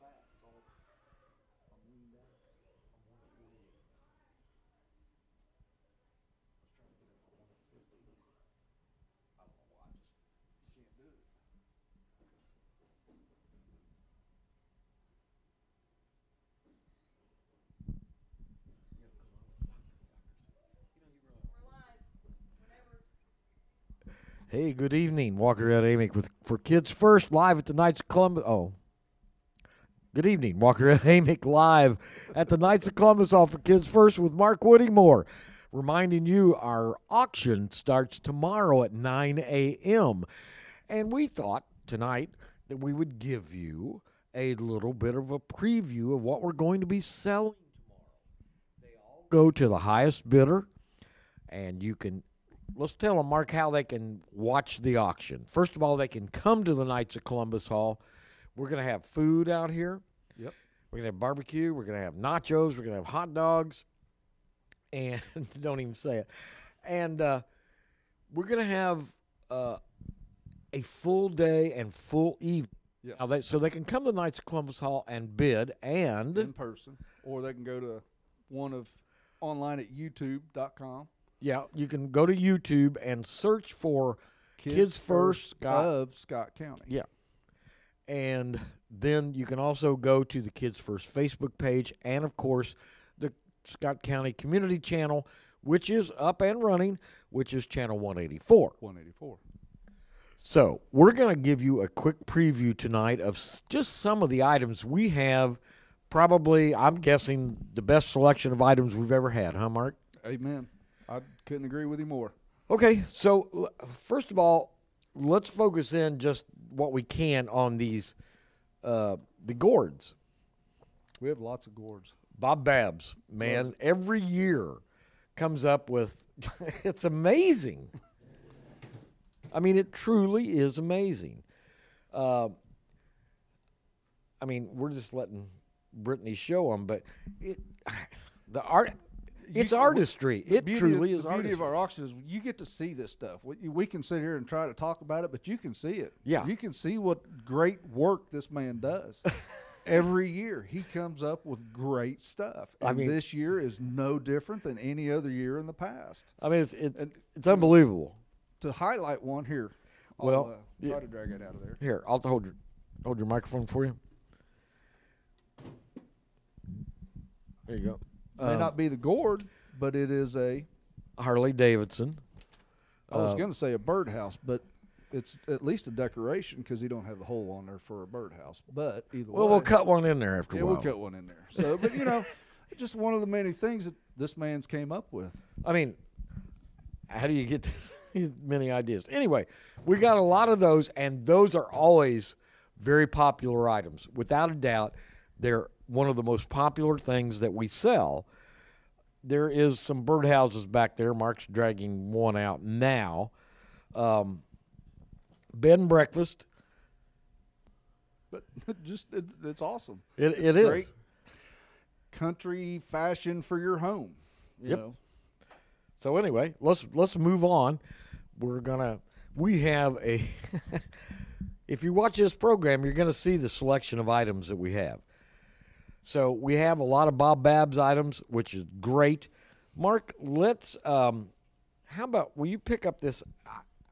I had no fat, so I'm leaned out. I'm one forty-eight. I was trying to get up to one fifty. I don't know why, I just, you can't do it. Hey, good evening. Walker Ed Amick with for Kids First live at the Knights of Columbus. Oh, good evening. Walker Ed Amick live at the Knights of Columbus Hall for Kids First with Mark Whittemore. Reminding you, our auction starts tomorrow at 9 a.m. And we thought tonight that we would give you a little bit of a preview of what we're going to be selling tomorrow. They all go to the highest bidder, and you can let's tell them, Mark, how they can watch the auction. First of all, they can come to the Knights of Columbus Hall. We're going to have food out here. Yep. We're going to have barbecue. We're going to have nachos. We're going to have hot dogs. And don't even say it. And uh, we're going to have uh, a full day and full evening. Yes, they, so they can come to Knights of Columbus Hall and bid. And in person, or they can go to one of online at youtube.com. yeah, you can go to YouTube and search for Kids First Scott. of Scott County. Yeah. And then you can also go to the Kids First Facebook page and, of course, the Scott County Community Channel, which is up and running, which is channel 184. 184. So we're going to give you a quick preview tonight of just some of the items we have. Probably, I'm guessing, the best selection of items we've ever had, huh, Mark? Amen. I couldn't agree with you more. Okay, so first of all, let's focus in just what we can on these uh, the gourds. We have lots of gourds. Bob Babs, man, every year comes up with it's amazing. I mean, it truly is amazing. Uh, I mean, we're just letting Brittany show them, but it the art it's You- artistry. It beauty truly is the beauty artistry. of our auction is you get to see this stuff. We, we can sit here and try to talk about it, but you can see it. Yeah. you can see what great work this man does. Every year he comes up with great stuff, I and mean- this year is no different than any other year in the past. I mean, it's it's And- it's unbelievable. To highlight one here, I'll, Well, uh, yeah. try to drag it out of there. Here, I'll hold your hold your microphone for you. There you go. May Um, not be the gourd, but it is a. Harley Davidson. I was Uh, going to say a birdhouse, but it's at least a decoration because he don't have the hole on there for a birdhouse. But either way. Well, way, we'll cut one in there after Yeah, a while. we'll cut one in there. So, but you know, just one of the many things that this man's came up with. I mean, how do you get this, these many ideas? Anyway, we got a lot of those, and those are always very popular items. Without a doubt, they're one of the most popular things that we sell. There is some birdhouses back there. Mark's dragging one out now. Um, bed and breakfast. But just it's, it's awesome. It, It's it is. great country fashion for your home. You Yep. know, So anyway, let's let's move on. We're gonna we have a if you watch this program, you're gonna see the selection of items that we have. So we have a lot of Bob Babs items, which is great. Mark, let's um how about will you pick up this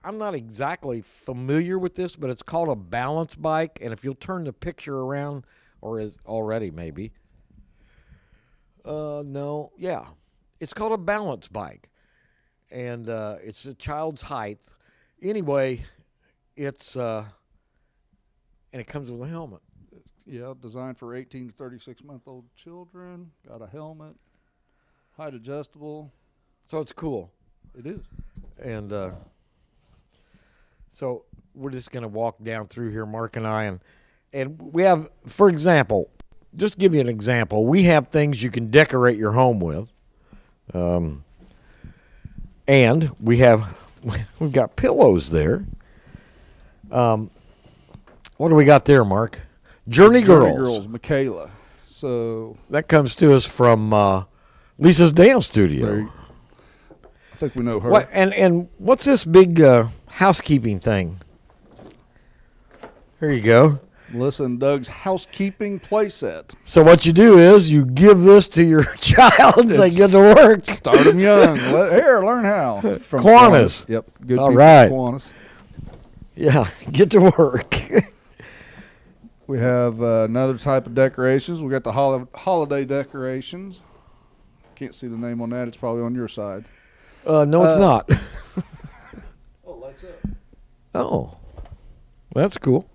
I'm not exactly familiar with this, but it's called a balance bike, and if you'll turn the picture around, or is already maybe. Uh, no, yeah, it's called a balance bike, and uh, it's a child's height. Anyway, it's uh, and it comes with a helmet. Yeah, designed for 18 to 36 month old children. Got a helmet, height adjustable. So it's cool. It is. And uh, so we're just going to walk down through here, Mark and I, and and we have, for example, just to give you an example, we have things you can decorate your home with, um, and we have we've got pillows there. Um, what do we got there, Mark? Journey, Girls. Journey Girls. Michaela. So That comes to us from uh, Lisa's dance studio. There you- I think we know her. What and and what's this big uh, housekeeping thing? Here you go. Melissa and Doug's housekeeping playset. So what you do is you give this to your child and say, "Get to work." Start them young. Let, here, learn how. From Kiwanis. Yep. Good All people right. Kiwanis. Yeah, get to work. We have uh, another type of decorations. We got the holi- holiday decorations. Can't see the name on that. It's probably on your side. Uh, no, it's Uh, not. Oh, lights up. Oh, that's cool.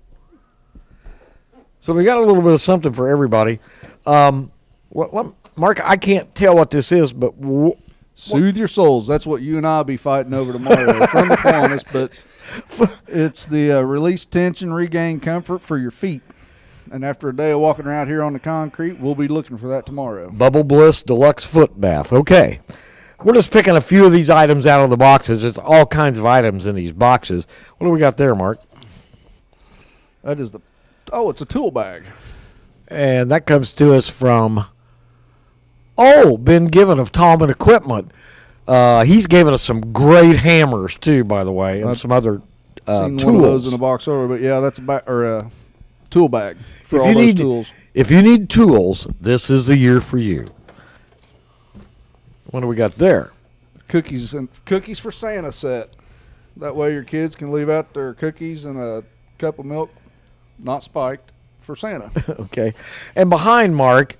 So we got a little bit of something for everybody. Um, what, what, Mark, I can't tell what this is, but w- Soothe your souls. That's what you and I'll be fighting over tomorrow from the Kiwanis. But it's the uh, release tension, regain comfort for your feet. And after a day of walking around here on the concrete, we'll be looking for that tomorrow. Bubble Bliss Deluxe Foot Bath. Okay. We're just picking a few of these items out of the boxes. It's all kinds of items in these boxes. What do we got there, Mark? That is the. Oh, it's a tool bag. And that comes to us from, oh, Ben Given of Tallman Equipment. Uh, he's given us some great hammers, too, by the way, and I've some other uh, Seen tools. one of those in a box over, but yeah, that's a ba- or a tool bag for If all you those need- tools. If you need tools, this is the year for you. What do we got there? Cookies and cookies for Santa set. That way your kids can leave out their cookies and a cup of milk, not spiked, for Santa. okay. And behind Mark,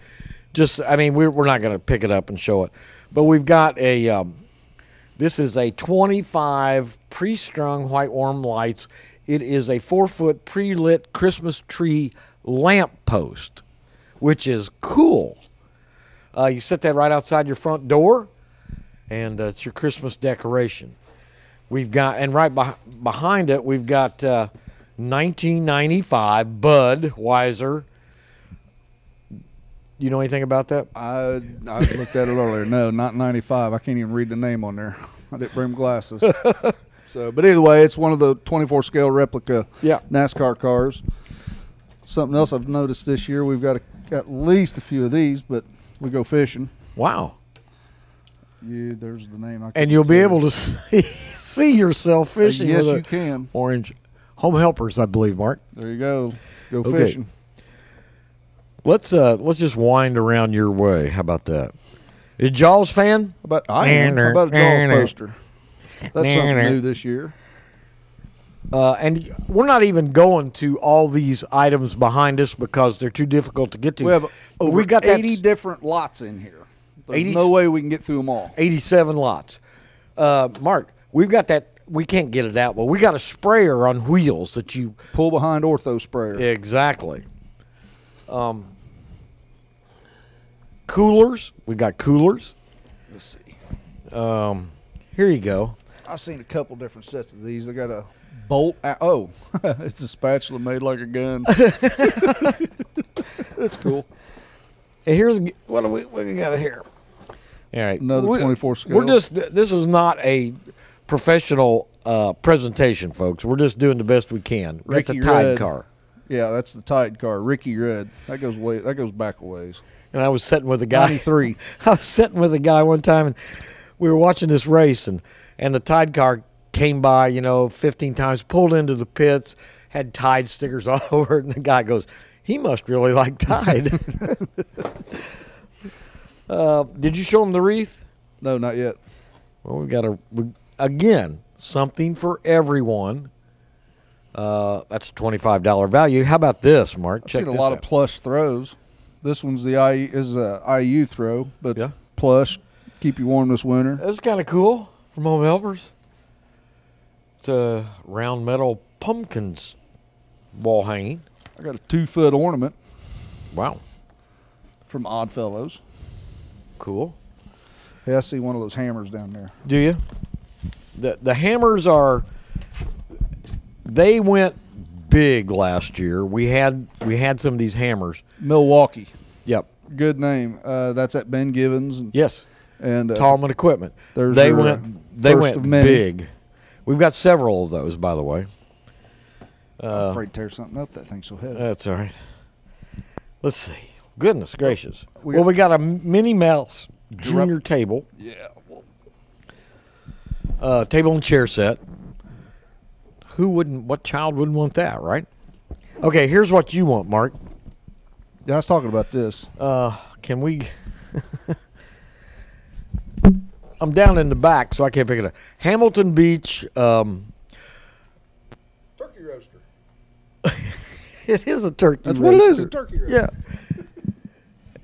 just I mean we're we're not going to pick it up and show it, but we've got a. Um, this is a 25 pre-strung white warm lights. It is a four foot pre-lit Christmas tree lamp post, which is cool. Uh, you set that right outside your front door, and uh, it's your Christmas decoration. We've got, and right beh behind it, we've got uh, 1995 Budweiser. You know anything about that? I I looked at it earlier. No, not 95. I can't even read the name on there. I didn't bring glasses. so, but either way, it's one of the 24 scale replica Yeah. NASCAR cars. Something else I've noticed this year, we've got a, at least a few of these, but we go fishing. Wow. You, there's the name. I And you'll be able to see, see yourself Uh, fishing yes, with you a can. orange home helpers, I believe, Mark. There you go. Go Okay. fishing. Let's uh let's just wind around your way. How about that? A Jaws fan? How about I am. How about a Jaws poster? That's something new this year. Uh, and we're not even going to all these items behind us because they're too difficult to get to. We have over we got that 80 s- different lots in here. There's 80 no way we can get through them all. 87 lots. Uh, Mark, we've got that. We can't get it out, but we got a sprayer on wheels that you Pull behind ortho sprayer. exactly. Um, coolers. We got coolers. Let's see. Um, here you go. I've seen a couple different sets of these. I got a bolt. a- oh, it's a spatula made like a gun. That's cool. Hey, here's what do we what we got here. All right, Another we, 24 scale. We're just this is not a professional uh, presentation, folks. We're just doing the best we can. We're at the Ricky Tide Rudd. car, Yeah, that's the Tide car. Ricky Rudd. That goes way. That goes back a ways. and I was sitting with a guy. 93. I was sitting with a guy one time, and we were watching this race, and and the Tide car came by, you know, 15 times, pulled into the pits, had Tide stickers all over it, and the guy goes, "He must really like Tide." uh, did you show him the wreath? No, not yet. Well, we've got a we, again something for everyone. Uh, that's a twenty-five dollar value. How about this, Mark? I've Check seen a lot out. of plush throws. This one's the I is a IU throw, but Yeah. plush keep you warm this winter. That's kind of cool from Home Helpers. It's a round metal pumpkins wall hanging. I got a two foot ornament Wow, from Oddfellows. cool. Hey, I see one of those hammers down there. Do you? The the hammers are. They went big last year. We had we had some of these hammers. Milwaukee. Yep. Good name. Uh, that's at Ben Givens and, Yes. and uh, Tallman Equipment. There's they your, uh, went they went big. We've got several of those, by the way. I'm Uh, afraid to tear something up. That thing's so heavy. that's all right. Let's see. Goodness gracious. we well, got- we got a Minnie Mouse junior table, yeah. Well, uh, table and chair set. Who wouldn't? What child wouldn't want that, right? Okay, here's what you want, Mark. Yeah, I was talking about this. Uh, can we? I'm down in the back, so I can't pick it up. Hamilton Beach. Um, Turkey roaster. it is a turkey. That's what it is. A turkey roaster. Yeah.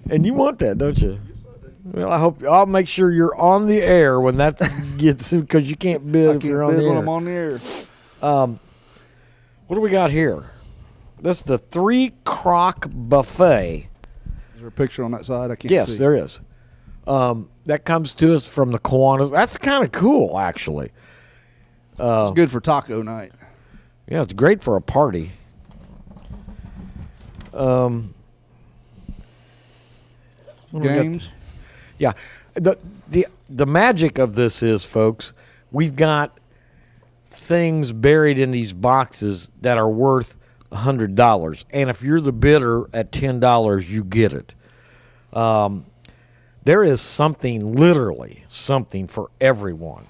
And you want that, don't you? Well, I hope I'll make sure you're on the air when that gets because you can't bid I if can't you're on bid the when air. I'm on the air. Um, what do we got here? This is the three crock buffet. Is there a picture on that side? I can't Yes, see. there is. Um, that comes to us from the Kiwanis. That's kind of cool, actually. Uh, It's good for taco night. yeah, it's great for a party. Um, Games. Yeah. The the the magic of this is, folks, we've got things buried in these boxes that are worth a hundred dollars. And if you're the bidder at ten dollars, you get it. Um, there is something, literally something for everyone.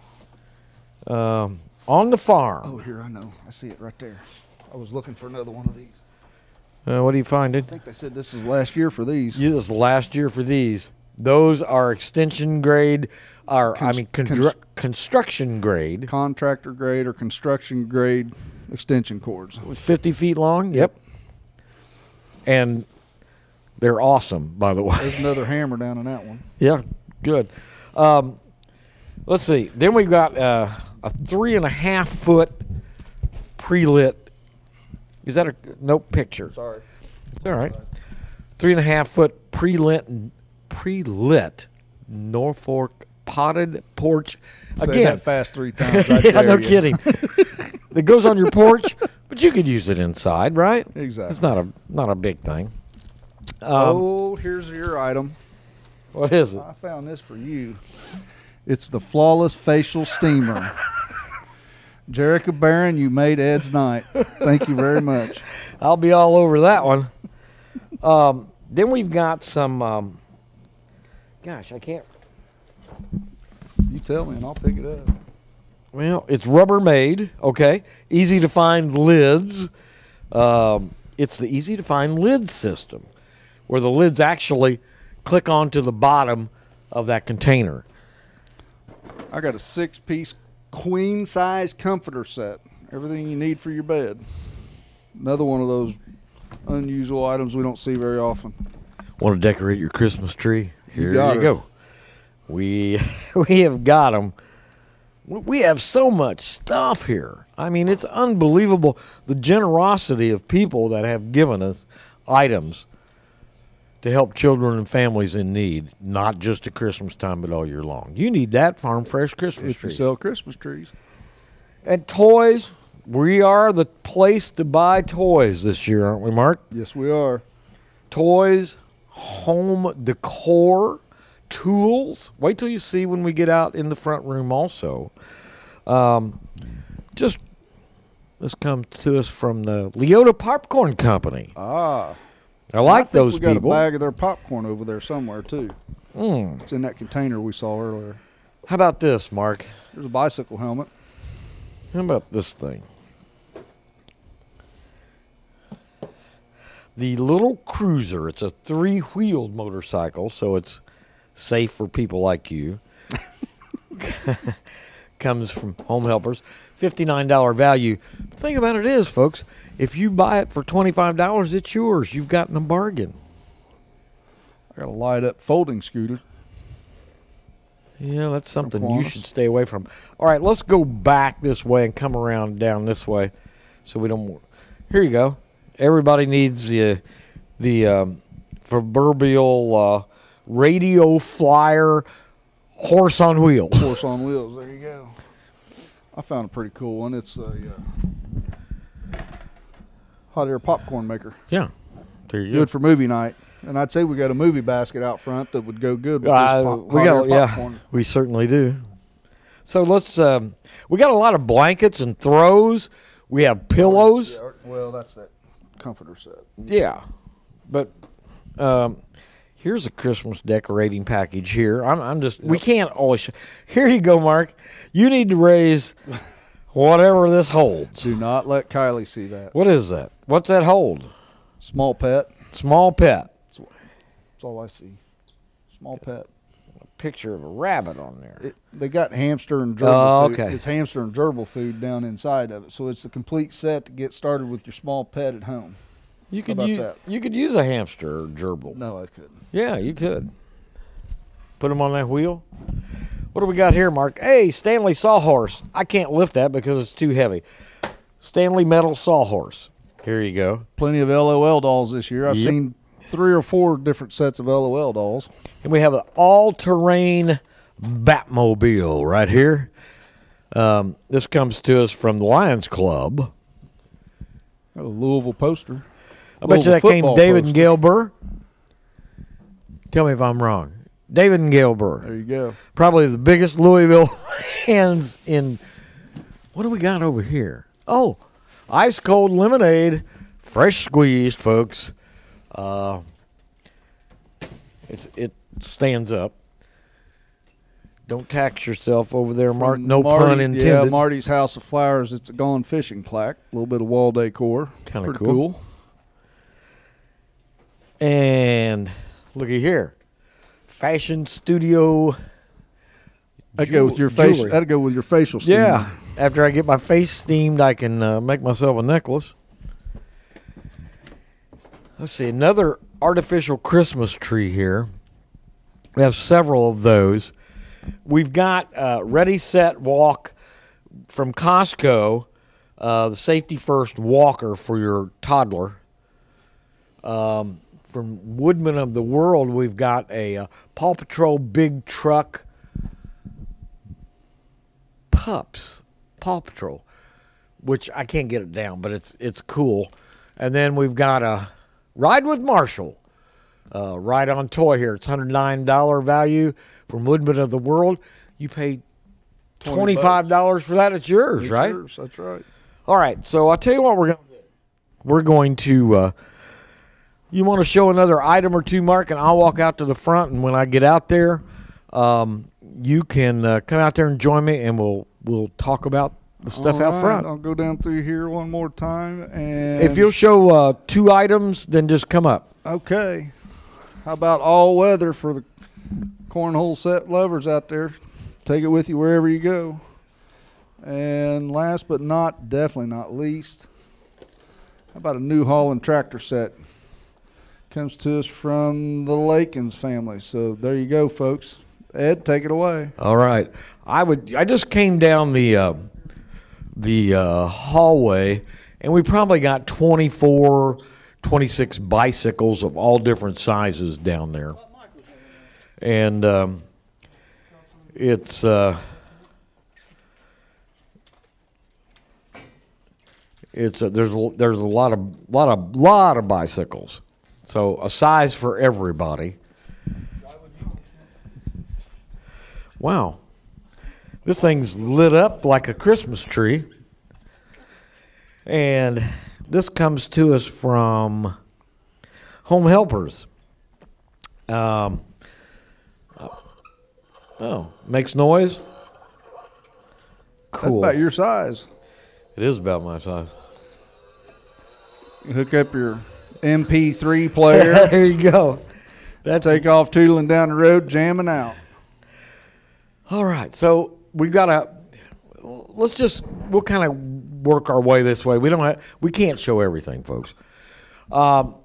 Um, on the farm. Oh, here I know. I see it right there. I was looking for another one of these. Uh, what are you finding? I think they said this is last year for these. Yeah, This is last year for these. Those are extension grade, are I mean cons- constru- construction grade. Contractor grade or construction grade extension cords. 50 feet long. Yep. And they're awesome, by the way. There's another hammer down in that one. yeah, good. Um, let's see. Then we've got uh, a three and a half foot pre lit. Is that a no picture? Sorry. It's all right. Three and a half foot pre lit pre lit Norfolk potted porch. Say Again, that fast three times. Yeah, no kidding. that goes on your porch, but you could use it inside, right? Exactly. It's not a not a big thing. Um, oh, here's your item. What is it? I found this for you. It's the flawless facial steamer. Jerica Barron, you made Ed's night. Thank you very much. I'll be all over that one. Um, then we've got some. Um, gosh, I can't. You tell me, and I'll pick it up. Well, it's Rubbermaid. Okay, easy to find lids. Um, it's the easy to find lid system, where the lids actually click onto the bottom of that container. I got a six-piece queen size comforter set. Everything you need for your bed. Another one of those unusual items we don't see very often. Want to decorate your Christmas tree? Here you her. go. We we have got them. We have so much stuff here. I mean, it's unbelievable the generosity of people that have given us items to help children and families in need, not just at Christmas time, but all year long. You need that farm fresh Christmas trees. sell Christmas trees. and toys, we are the place to buy toys this year, aren't we, Mark? Yes, we are. toys, home decor, tools. Wait till you see when we get out in the front room. Also, um, just this comes to us from the Leota Popcorn Company. Ah. I like think those we got people. a bag of their popcorn over there somewhere, too. Mm. It's in that container we saw earlier. How about this, Mark? There's a bicycle helmet. How about this thing? The little cruiser. It's a three-wheeled motorcycle, so it's safe for people like you. Comes from Home Helpers. $59 value. The thing about it is, folks, if you buy it for $25, it's yours. You've gotten a bargain. I got a light up folding scooter. Yeah, that's something you should stay away from. All right, let's go back this way and come around down this way, so we don't. Here you go. Everybody needs the the um, proverbial uh, radio flyer horse on wheels. Horse on wheels. There you go. I found a pretty cool one. It's a uh, hot air popcorn maker. Yeah, there you go. Good for movie night. And I'd say we got a movie basket out front that would go good with Uh, this pop, we got yeah, popcorn. we certainly do. So let's. Um, we got a lot of blankets and throws. We have pillows. Yeah, well, that's that comforter set. Yeah, but um, here's a Christmas decorating package. Here, I'm, I'm just. We can't always. Here you go, Mark. You need to raise Whatever this holds. Do not let Kylie see that. What is that? What's that hold? Small pet. Small pet. That's all I see. Small pet. A picture of a rabbit on there. It, they got hamster and gerbil Oh, food. okay. It's hamster and gerbil food down inside of it. So it's the complete set to get started with your small pet at home. You could about use that? you could use a hamster or gerbil. No, I couldn't. Yeah, you could. Put them on that wheel. What do we got here, Mark? Hey, Stanley Sawhorse. I can't lift that because it's too heavy. Stanley Metal Sawhorse. Here you go. Plenty of LOL dolls this year. I've Yep. seen three or four different sets of LOL dolls. And we have an all-terrain Batmobile right here. Um, this comes to us from the Lions Club. A Louisville poster. I bet you that came David and. Gail Burr. Tell me if I'm wrong. David and Gail Burr. There you go. probably the biggest Louisville fans in. What do we got over here? Oh, ice cold lemonade, fresh squeezed, folks. Uh, it's it stands up. Don't tax yourself over there, Mark. From No Marty- pun intended. Yeah, Marty's House of Flowers. It's a gone fishing plaque. A little bit of wall decor. Kinda Pretty cool. and looky here, fashion studio. That'd go with your face. jewelry. That'd go with your facial. steamer. Yeah. After I get my face steamed, I can uh, make myself a necklace. Let's see, another artificial Christmas tree here. We have several of those. We've got uh, Ready, Set, Walk from Cosco, uh, the Safety First Walker for your toddler. Um, from Woodmen of the World, we've got a uh, Paw Patrol Big Truck. Pups paw patrol which i can't get it down but it's it's cool. And then we've got a ride with marshall uh, ride on toy here. It's $109 value from woodmen of the world. You pay $25 for that. It's yours It's right? yours, That's right. all right so i'll tell you what we're going to do. We're going to uh, you want to show another item or two mark and i'll walk out to the front and when i get out there um, you can uh, come out there and join me and we'll we'll talk about the stuff out front I'll go down through here one more time. And if you'll show uh, two items then just come up okay, how about all weather for the cornhole set lovers out there? Take it with you wherever you go. And last but not definitely not least, how about a New Holland tractor set? Comes to us from the Lakins family. So there you go, folks. Ed, take it away. all right i would i just came down the uh, the uh, hallway and we probably got 24 26 bicycles of all different sizes down there and um, it's uh, it's a, there's a, there's a lot of lot of lot of bicycles, so a size for everybody. Wow, this thing's lit up like a Christmas tree, and this comes to us from Home Helpers. Um, oh, makes noise. That's Cool. about your size. It is about my size. You hook up your MP3 player, there you go. That's take off tootling down the road, jamming out. all right. So we've got to. Let's just. We'll kind of work our way this way. We don't. Have, we can't show everything, folks. Um,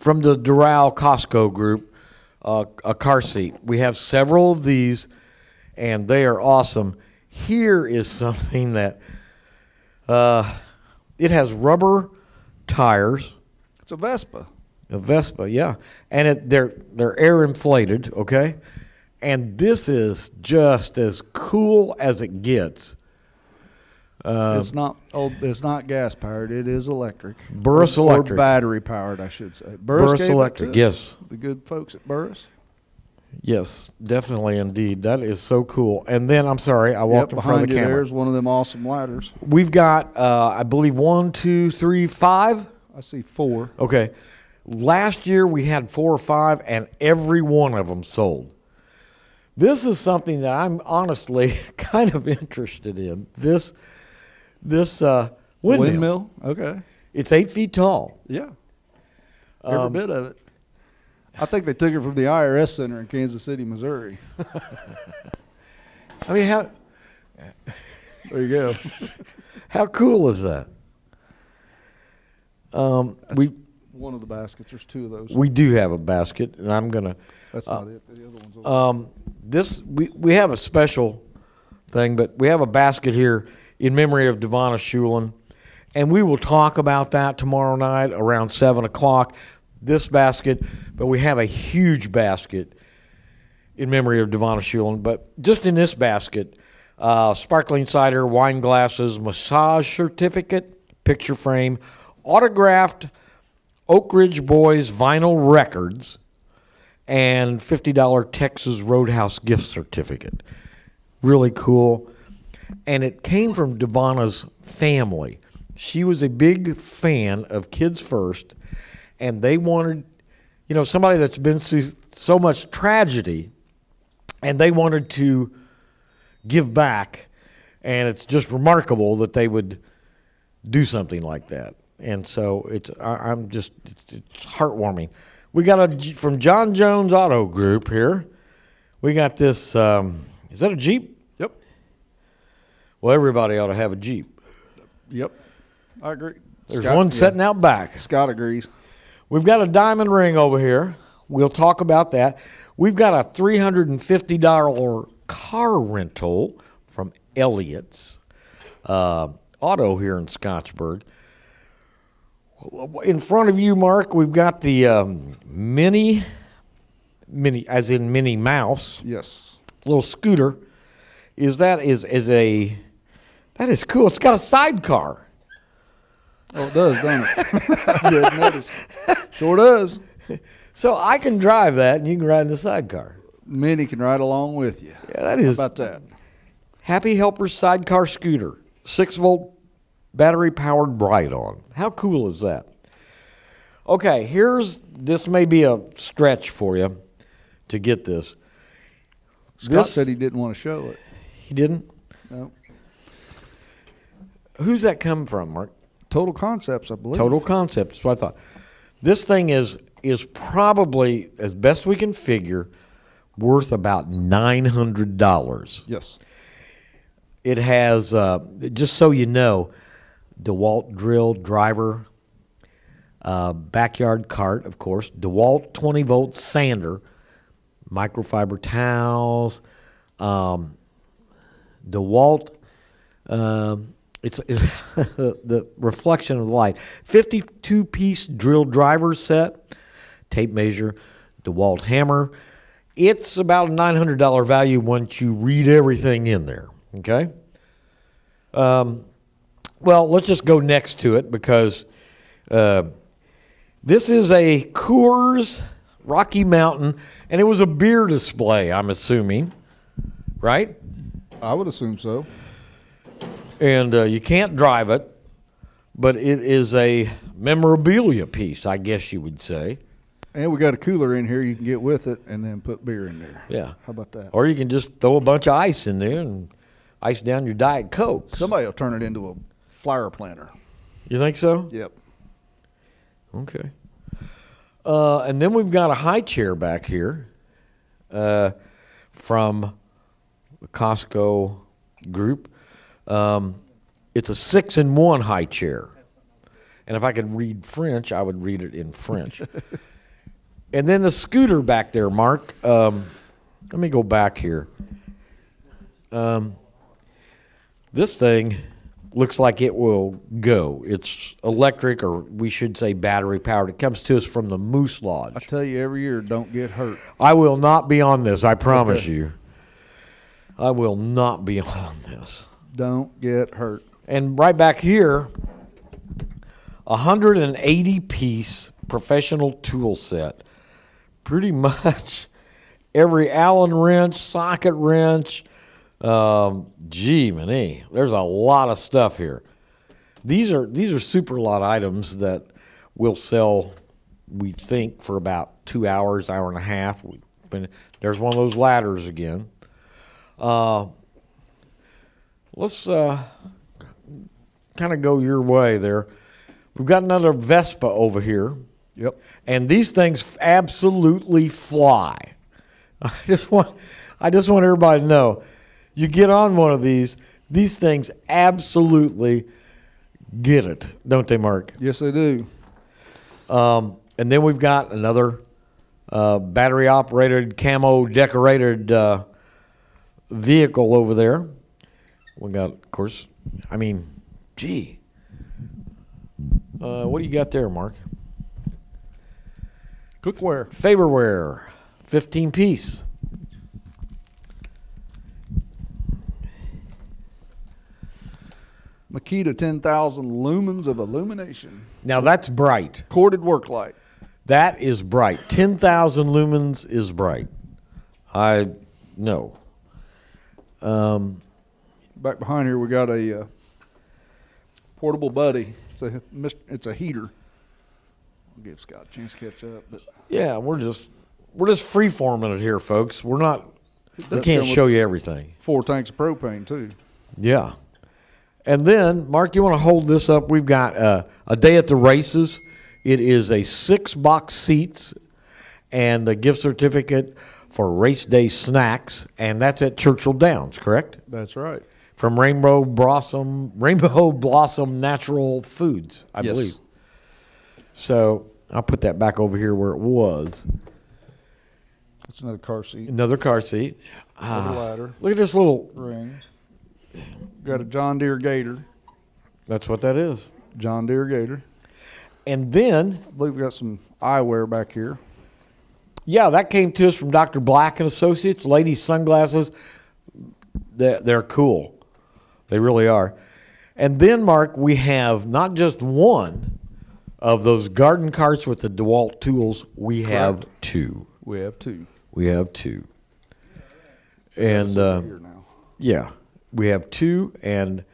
from the Dorel Cosco group, uh, a car seat. We have several of these, and they are awesome. Here is something that. Uh, it has rubber tires. It's a Vespa. A Vespa, yeah, and it, they're they're air inflated, okay, and this is just as cool as it gets. Uh, it's not. Oh, it's not gas powered. It is electric. Burris or, Electric. Or battery powered, I should say. Burris, Burris Electric, us. yes. The good folks at Burris. yes, definitely, indeed, that is so cool. And then I'm sorry, I walked yep, in front of the camera. there's one of them awesome ladders. We've got, uh, I believe, one, two, three, five. I see four. Okay, last year we had four or five, and every one of them sold. This is something that I'm honestly kind of interested in. This this uh, windmill. Windmill. Okay. It's eight feet tall. Yeah. Every Um, bit of it. I think they took it from the IRS center in Kansas City, Missouri. I mean, how There you go. how cool is that? Um, we One of the baskets. There's two of those. we do have a basket, and I'm gonna. That's uh, not it. The other one's. Um, this we we have a special thing, but we have a basket here in memory of Devonna Shulin, and we will talk about that tomorrow night around seven o'clock. This basket, but we have a huge basket in memory of Devonna Shulin. But just in this basket, uh, sparkling cider, wine glasses, massage certificate, picture frame, autographed Oak Ridge Boys vinyl records and $50 Texas Roadhouse gift certificate. Really cool. And it came from Devana's family. She was a big fan of Kids First, and they wanted, you know, somebody that's been through so much tragedy, and they wanted to give back. And it's just remarkable that they would do something like that. And so it's I, I'm just it's, it's heartwarming. We got a from John Jones Auto Group here. We got this. Um, is that a Jeep? yep. Well, everybody ought to have a Jeep. Yep. I agree. There's Scott- one yeah. sitting out back. Scott agrees. We've got a diamond ring over here. We'll talk about that. We've got a $350 car rental from Elliott's uh, Auto here in Scottsburg. In front of you, Mark, we've got the um, Mini, Mini, as in Minnie Mouse, Yes. little scooter. Is that is is a that is cool. It's got a sidecar. Oh, it does, don't it? I didn't notice. Sure does. So I can drive that, and you can ride in the sidecar. Minnie can ride along with you. Yeah, that is How about that? Happy Helpers sidecar scooter, six volt battery powered ride on. How cool is that? Okay, here's this may be a stretch for you to get this. Scott This- said he didn't want to show it. He didn't. No. Who's that come from, Mark? Total Concepts, I believe. Total Concepts, That's what I thought. This thing is is probably, as best we can figure, worth about nine hundred dollars. Yes. It has, uh, just so you know, DeWalt drill driver, uh, backyard cart, of course, DeWalt 20 volt sander, microfiber towels, um, DeWalt. Um, it's, it's the reflection of the light. 52 piece drill driver set, tape measure, DeWalt hammer. It's about a $900 value once you read everything in there. Okay? Um, well, let's just go next to it because uh, this is a Coors Rocky Mountain, and it was a beer display, I'm assuming, right? I would assume so. And uh, you can't drive it, but it is a memorabilia piece, I guess you would say. And we got a cooler in here you can get with it and then put beer in there. Yeah. How about that? Or you can just throw a bunch of ice in there and ice down your Diet Coke. Somebody will turn it into a flower planter. You think so? Yep. Okay. Uh, and then we've got a high chair back here uh, from the Cosco group. Um, it's a six in one high chair. And if I could read French, I would read it in French. and then the scooter back there, Mark. Um, let me go back here. Um, this thing looks like it will go. It's electric, or we should say battery powered. It comes to us from the Moose Lodge. I tell you every year, don't get hurt. I will not be on this. I promise Okay. you. I will not be on this. Don't get hurt. And right back here, a 180 piece professional tool set. Pretty much every Allen wrench, socket wrench. Um, gee, many. There's a lot of stuff here. These are these are super lot items that will sell. We think for about two hours, hour and a half. We. There's one of those ladders again. Uh, let's uh, kind of go your way there. We've got another Vespa over here, Yep. and these things absolutely fly. I just want, I just want everybody to know, you get on one of these, these things absolutely get it, don't they, Mark? Yes, they do. Um, and then we've got another uh, battery operated, camo decorated uh, vehicle over there. We got, of course, I mean, gee. Uh, what do you got there, Mark? Cookware. Farberware, 15 piece. Makita 10,000 lumens of illumination. Now that's bright. Corded work light. That is bright. 10,000 lumens is bright. I know. Um, Back behind here, we got a uh, portable buddy. It's a it's a heater. I'll give Scott a chance to catch up, but Yeah, we're just we're just free forming it here, folks. We're not we can't show you everything. four tanks of propane too. Yeah. And then, Mark, you want to hold this up? We've got uh, a day at the races. It is a six box seats and a gift certificate for race day snacks, and that's at Churchill Downs, correct? That's right. From Rainbow Blossom Rainbow Blossom Natural Foods, I Yes. believe. So I'll put that back over here where it was. That's another car seat. Another car seat. Another Ah, ladder. look at this little. Ring. Got a John Deere Gator. That's what that is. John Deere Gator. And then I believe we got some eyewear back here. Yeah, that came to us from Dr. Black and Associates. Ladies sunglasses, they're, they're cool. They really are. And then, Mark, we have not just one of those garden carts with the DeWalt tools. We have two. We have two. We have two. And uh, yeah, we have two, and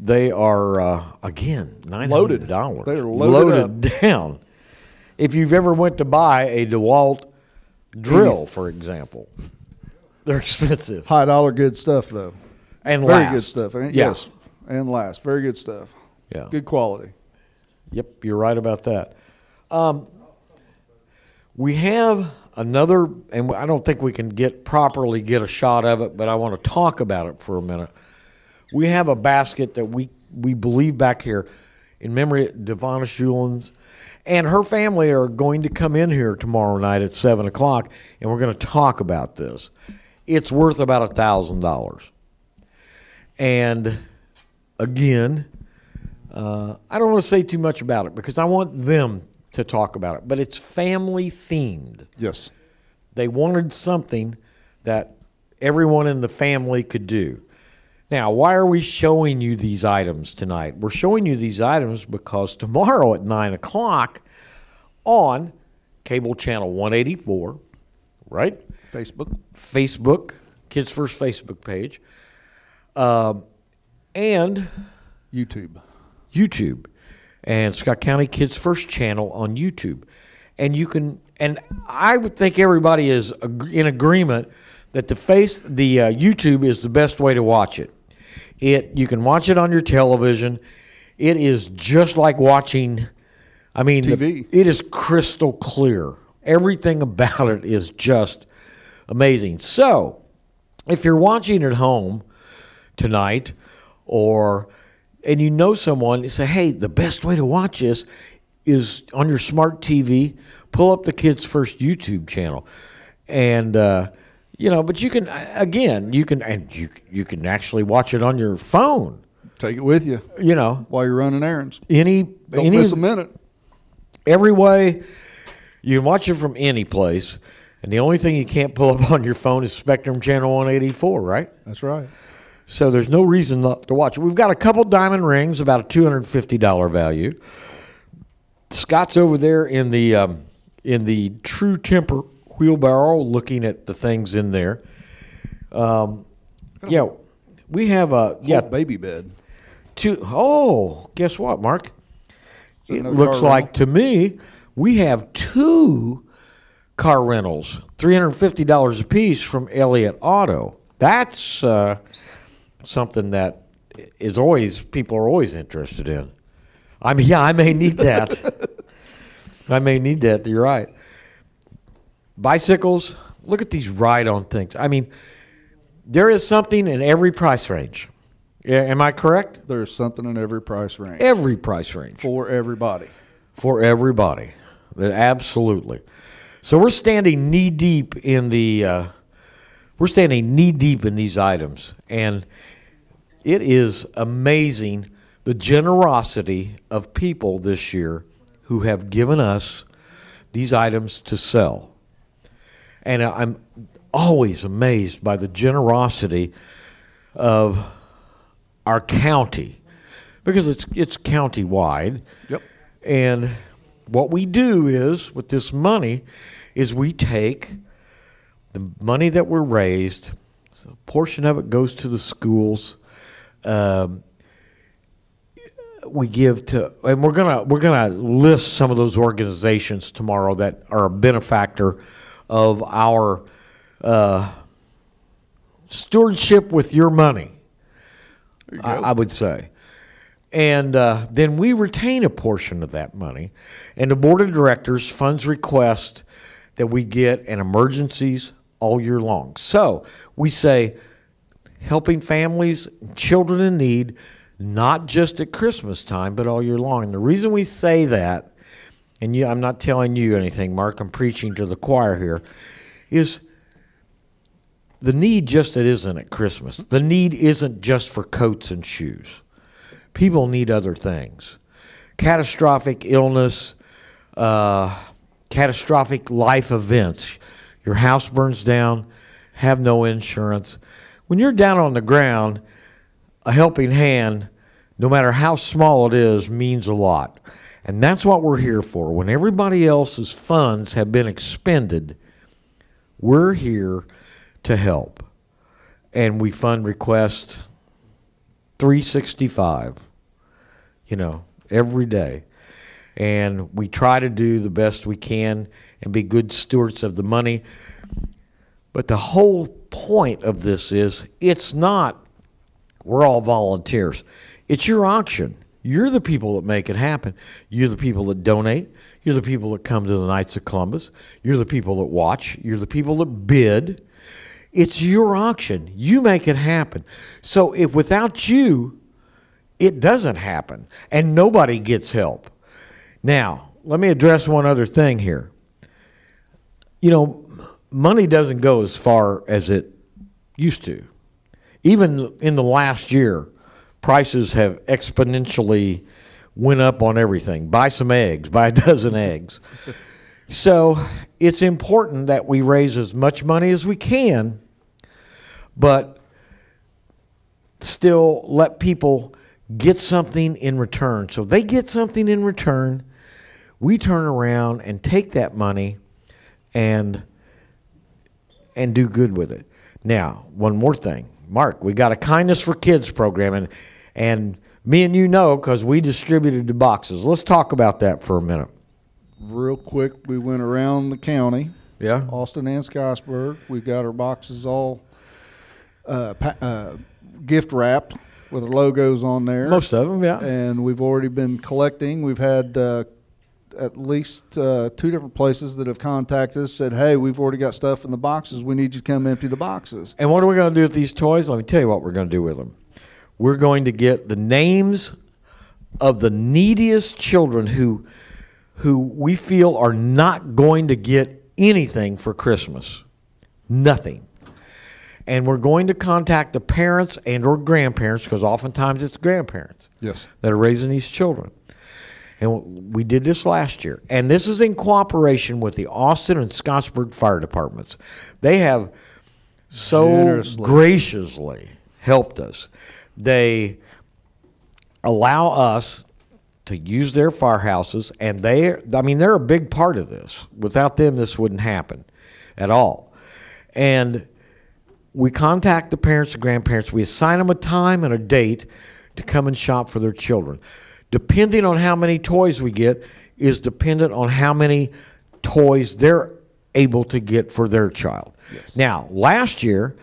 they are uh, again nine Loaded. dollars. They are loaded down. If you've ever went to buy a DeWalt drill, for example, they're expensive High dollar good stuff though. and Very last. good stuff. And Yeah. Yes. And last. Very good stuff. Yeah. Good quality. Yep, you're right about that. Um, we have another, and I don't think we can get properly get a shot of it, but I want to talk about it for a minute. We have a basket that we we believe back here in memory of Devonna Schulens, and her family are going to come in here tomorrow night at seven o'clock, and we're going to talk about this. It's worth about a thousand dollars, and again. Uh, I don't want to say too much about it because I want them to talk about it, but it's family themed. Yes. They wanted something that everyone in the family could do. Now, why are we showing you these items tonight? We're showing you these items because tomorrow at 9 o'clock on cable channel 184, right? Facebook. Facebook, Kids First Facebook page, um, and YouTube. YouTube and Scott County Kids First channel on YouTube. And you can, and I would think everybody is in agreement that the face, the uh, YouTube is the best way to watch it. It you can watch it on your television. It is just like watching. I mean, the- TV. it is crystal clear. Everything about it is just amazing. So, if you're watching at home tonight or and you know someone you say hey the best way to watch this is on your smart tv pull up the kids first youtube channel and uh, you know but you can again you can and you you can actually watch it on your phone Take it with you you know while you're running errands. any Don't any miss a minute. every way you can watch it from any place and the only thing you can't pull up on your phone is spectrum channel 184 right That's right. So there's no reason not to watch. We've got a couple diamond rings, about a two hundred fifty dollar value. Scott's over there in the um, in the True Temper wheelbarrow, looking at the things in there. Um, yeah, we have a Yeah. yeah baby bed. two oh guess what, Mark? It looks car like to me we have two car rentals, $350 a piece from Elliott Auto. That's uh, something that is always, people are always interested in. I mean, yeah, I may need that. I may need that. You're right. Bicycles, look at these ride on things. I mean, there is something in every price range. Yeah, am I correct? There's something in every price range Every price range for everybody. for everybody. Absolutely. So we're standing knee deep in the uh, we're standing knee deep in these items, and it is amazing the generosity of people this year who have given us these items to sell. And I'm always amazed by the generosity of our county because it's it's county wide. Yep. And what we do is with this money is we take the money that we're raised, so a portion of it goes to the schools. Um, we give to, and we're gonna we're gonna list some of those organizations tomorrow that are a benefactor of our uh, stewardship with your money. I, I would say. And uh, then we retain a portion of that money, and the board of directors funds requests that we get in emergencies all year long. So we say, helping families, children in need, not just at Christmas time, but all year long. And the reason we say that, and you, I'm not telling you anything, Mark, I'm preaching to the choir here, is the need just it isn't at Christmas. The need isn't just for coats and shoes. People need other things. Catastrophic illness, uh, catastrophic life events. Your house burns down, have no insurance. When you're down on the ground, a helping hand, no matter how small it is, means a lot. And that's what we're here for. When everybody else's funds have been expended, we're here to help. And we fund request 365, you know, every day. And we try to do the best we can and be good stewards of the money. But the whole point of this is it's not, we're all volunteers. It's your auction. You're the people that make it happen. You're the people that donate. You're the people that come to the Knights of Columbus. You're the people that watch. You're the people that bid. It's your auction. You make it happen. So if without you, it doesn't happen and nobody gets help. Now, let me address one other thing here. You know, money doesn't go as far as it used to. Even in the last year, prices have exponentially went up on everything. Buy some eggs, buy a dozen eggs. So it's important that we raise as much money as we can, but still let people get something in return. So they get something in return. We turn around and take that money and and do good with it. Now, one more thing. Mark, we got a kindness for kids program and and me and you know because we distributed the boxes. Let's talk about that for a minute. Real quick, we went around the county, Yeah. Austin and Scottsburg. We got our boxes all uh, pa- uh, gift wrapped with our logos on there. Most of them, yeah. and we've already been collecting. We've had uh, at least uh, two different places that have contacted us, said, "Hey, we've already got stuff in the boxes. We need you to come empty the boxes." And what are we going to do with these toys? Let me tell you what we're going to do with them. We're going to get the names of the neediest children who who we feel are not going to get anything for Christmas. Nothing. And we're going to contact the parents and or grandparents because oftentimes it's grandparents Yes. that are raising these children. And we did this last year. And this is in cooperation with the Austin and Scottsburg fire departments. They have so Generously. graciously helped us. They allow us to use their firehouses, and they, I mean, they're a big part of this. Without them, this wouldn't happen at all. And we contact the parents and grandparents. We assign them a time and a date to come and shop for their children. Depending on how many toys we get, is dependent on how many toys they're able to get for their child. Yes. Now, last year,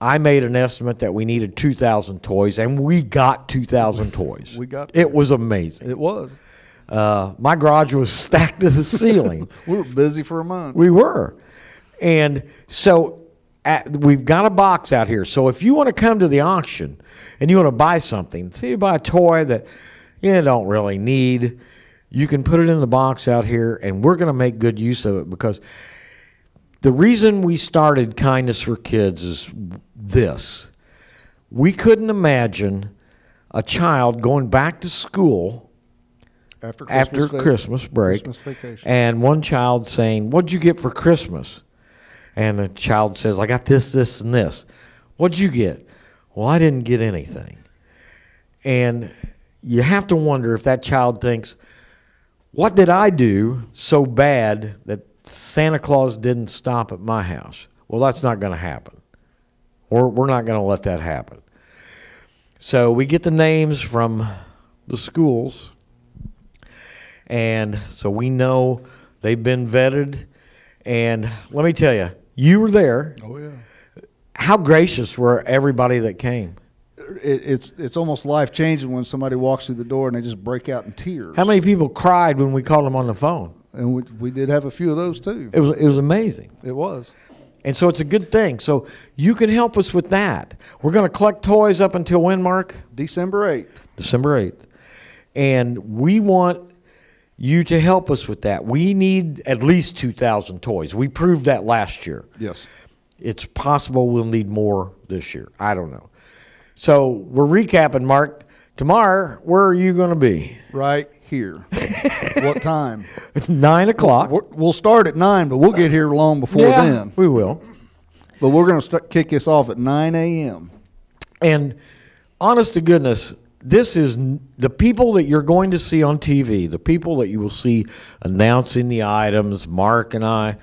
I made an estimate that we needed 2,000 toys, and we got 2,000 toys. We got it was amazing. It was. Uh, my garage was stacked to the ceiling. We were busy for a month. We were. And so at, we've got a box out here. So if you want to come to the auction and you want to buy something, say you buy a toy that you don't really need, you can put it in the box out here and we're going to make good use of it because the reason we started Kindness for Kids is this. We couldn't imagine a child going back to school after after Christmas, vac- Christmas break, Christmas vacation. and one child saying, "What'd you get for Christmas?" And the child says, "I got this, this, and this." What'd you get? Well, I didn't get anything. And you have to wonder if that child thinks, "What did I do so bad that Santa Claus didn't stop at my house?" Well, that's not going to happen. We're, we're not going to let that happen. So we get the names from the schools and so we know they've been vetted. And let me tell you, you were there. oh yeah. How gracious were everybody that came? It, it's it's almost life changing when somebody walks through the door and they just break out in tears. How many people cried when we called them on the phone? And we, we did have a few of those too. It was it was amazing. It was. And so it's a good thing. So you can help us with that. We're going to collect toys up until when, Mark? December eighth. December 8th. And we want you to help us with that. We need at least 2,000 toys. We proved that last year. Yes. it's possible we'll need more this year. I don't know. So we're recapping, Mark. Tomorrow, where are you going to be? Right here. what time? Nine o'clock. We're, we'll start at nine, but we'll get here long before yeah, then. we will. But we're going to kick this off at nine a.m. And honest to goodness, this is the people that you're going to see on TV, the people that you will see announcing the items, Mark and I.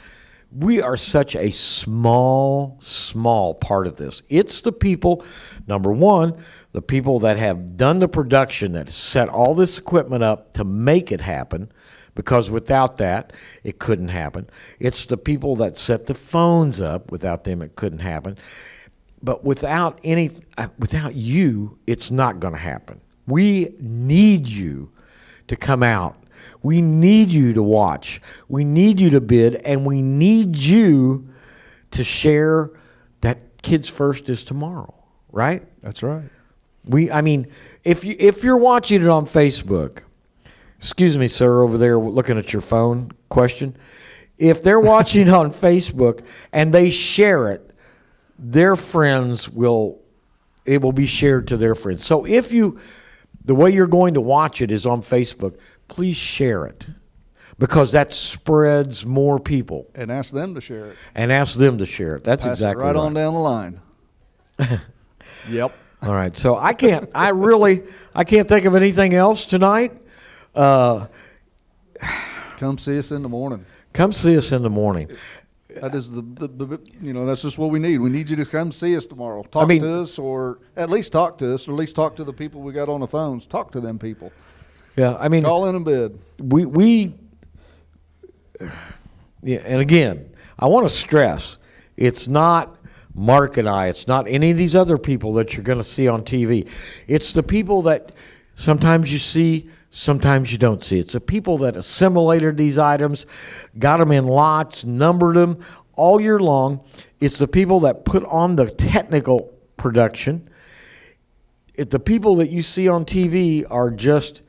We are such a small, small part of this. It's the people, number one, the people that have done the production, that set all this equipment up to make it happen, because without that, it couldn't happen. It's the people that set the phones up. Without them, it couldn't happen but without any uh, without you it's not going to happen we need you to come out we need you to watch. We need you to bid and we need you to share that kids first is tomorrow right? That's right. we i mean if you if you're watching it on facebook excuse me sir over there looking at your phone question. If they're watching on facebook and they share it their friends will it will be shared to their friends. So if you the way you're going to watch it is on facebook please share it because that spreads more people And ask them to share it. and ask them to share it that's Pass exactly it right, right on down the line. yep. All right. So I can't. I really. I can't think of anything else tonight. Uh, Come see us in the morning. come see us in the morning. That is the, the, the you know that's just what we need. We need you to come see us tomorrow. Talk mean- to us, or at least talk to us, or at least talk to the people we got on the phones. Talk to them people. Yeah. I mean, all in a bid. we we. Yeah. And again, I want to stress, it's not Mark and I. It's not any of these other people that you're going to see on TV. It's the people that sometimes you see. Sometimes you don't see. It's the people that assimilated these items, got them in lots, numbered them all year long. It's the people that put on the technical production. It, the people that you see on TV are just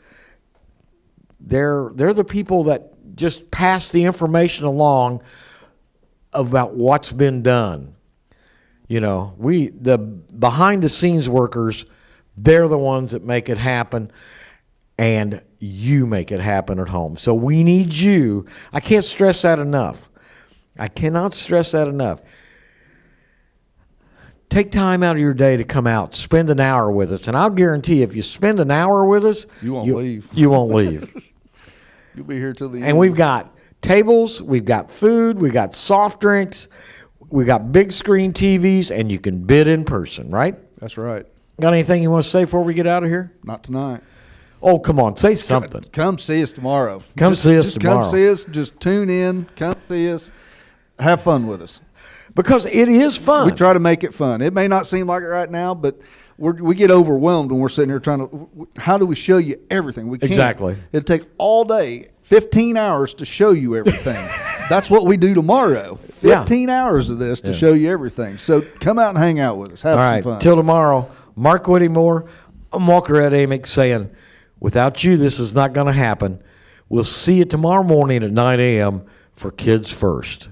they're they're the people that just pass the information along about what's been done. You know, we the behind the scenes workers, they're the ones that make it happen and you make it happen at home. So we need you. I can't stress that enough. I cannot stress that enough. Take time out of your day to come out, spend an hour with us, and I'll guarantee if you spend an hour with us, You won't leave. You won't leave. You'll be here till the end. and we've got tables, we've got food, we've got soft drinks, we've got big screen TVs, and you can bid in person, right? That's right. Got anything you want to say before we get out of here? Not tonight. Oh, come on, say something. Come see us tomorrow. Come Just- see us just tomorrow. Come see us. Just tune in. Come see us. have fun with us. because it is fun. We try to make it fun. It may not seem like it right now, but we get overwhelmed when we're sitting here trying to. How do we show you everything? We can't. Exactly. It'll take all day, fifteen hours to show you everything. That's what we do tomorrow. Yeah. Fifteen hours of this to Yeah. show you everything. So come out and hang out with us. Have All some right, fun. till tomorrow. Mark Whittemore, I'm Walker at Amick saying, without you, this is not going to happen. We'll see you tomorrow morning at 9 a.m. for Kids First.